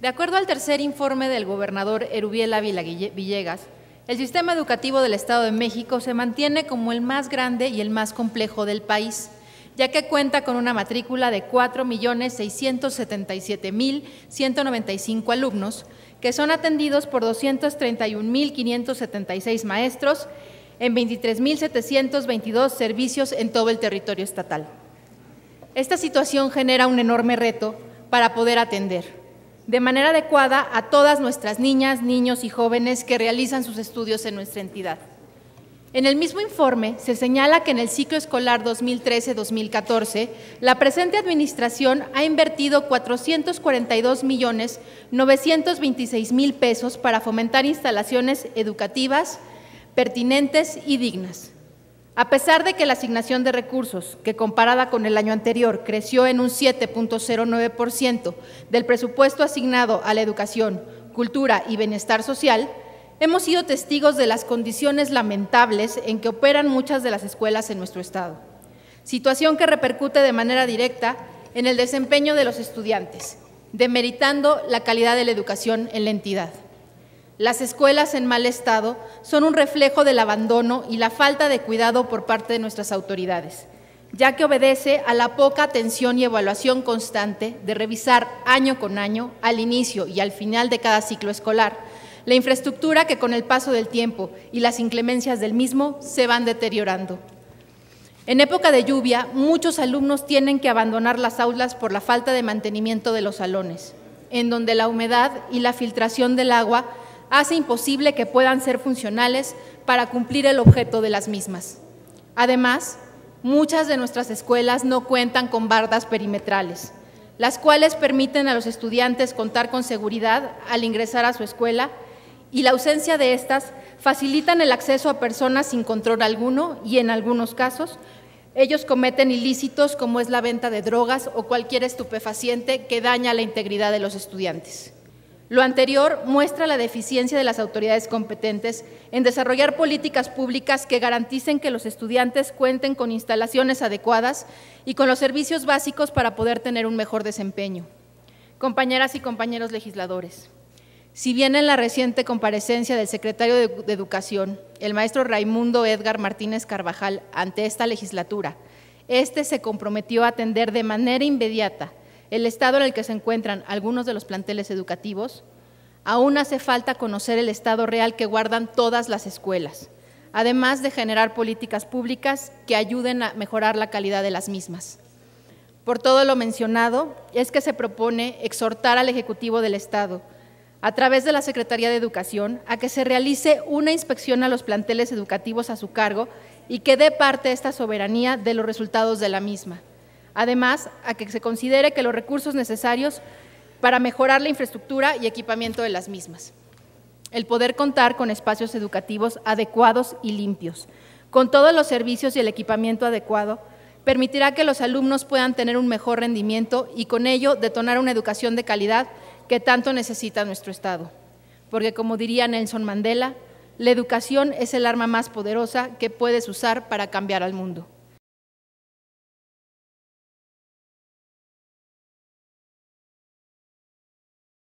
De acuerdo al tercer informe del gobernador Erubiel Ávila Villegas, el sistema educativo del Estado de México se mantiene como el más grande y el más complejo del país, ya que cuenta con una matrícula de 4.677.195 alumnos, que son atendidos por 231.576 maestros en 23.722 servicios en todo el territorio estatal. Esta situación genera un enorme reto para poder atender de manera adecuada a todas nuestras niñas, niños y jóvenes que realizan sus estudios en nuestra entidad. En el mismo informe se señala que en el ciclo escolar 2013-2014, la presente administración ha invertido 442 millones 926 mil pesos para fomentar instalaciones educativas pertinentes y dignas. A pesar de que la asignación de recursos, que comparada con el año anterior creció en un 7.09% del presupuesto asignado a la educación, cultura y bienestar social, hemos sido testigos de las condiciones lamentables en que operan muchas de las escuelas en nuestro Estado, situación que repercute de manera directa en el desempeño de los estudiantes, demeritando la calidad de la educación en la entidad. Las escuelas en mal estado son un reflejo del abandono y la falta de cuidado por parte de nuestras autoridades, ya que obedece a la poca atención y evaluación constante de revisar año con año, al inicio y al final de cada ciclo escolar, la infraestructura que con el paso del tiempo y las inclemencias del mismo se van deteriorando. En época de lluvia, muchos alumnos tienen que abandonar las aulas por la falta de mantenimiento de los salones, en donde la humedad y la filtración del agua hace imposible que puedan ser funcionales para cumplir el objeto de las mismas. Además, muchas de nuestras escuelas no cuentan con bardas perimetrales, las cuales permiten a los estudiantes contar con seguridad al ingresar a su escuela y la ausencia de estas facilitan el acceso a personas sin control alguno y en algunos casos ellos cometen ilícitos como es la venta de drogas o cualquier estupefaciente que daña la integridad de los estudiantes. Lo anterior muestra la deficiencia de las autoridades competentes en desarrollar políticas públicas que garanticen que los estudiantes cuenten con instalaciones adecuadas y con los servicios básicos para poder tener un mejor desempeño. Compañeras y compañeros legisladores, si bien en la reciente comparecencia del secretario de, Educación, el maestro Raimundo Edgar Martínez Carvajal, ante esta legislatura, este se comprometió a atender de manera inmediata el estado en el que se encuentran algunos de los planteles educativos, aún hace falta conocer el estado real que guardan todas las escuelas, además de generar políticas públicas que ayuden a mejorar la calidad de las mismas. Por todo lo mencionado, es que se propone exhortar al Ejecutivo del Estado, a través de la Secretaría de Educación, a que se realice una inspección a los planteles educativos a su cargo y que dé parte esta soberanía de los resultados de la misma. Además, a que se considere que los recursos necesarios para mejorar la infraestructura y equipamiento de las mismas. El poder contar con espacios educativos adecuados y limpios, con todos los servicios y el equipamiento adecuado, permitirá que los alumnos puedan tener un mejor rendimiento y con ello detonar una educación de calidad que tanto necesita nuestro Estado. Porque como diría Nelson Mandela, la educación es el arma más poderosa que puedes usar para cambiar al mundo.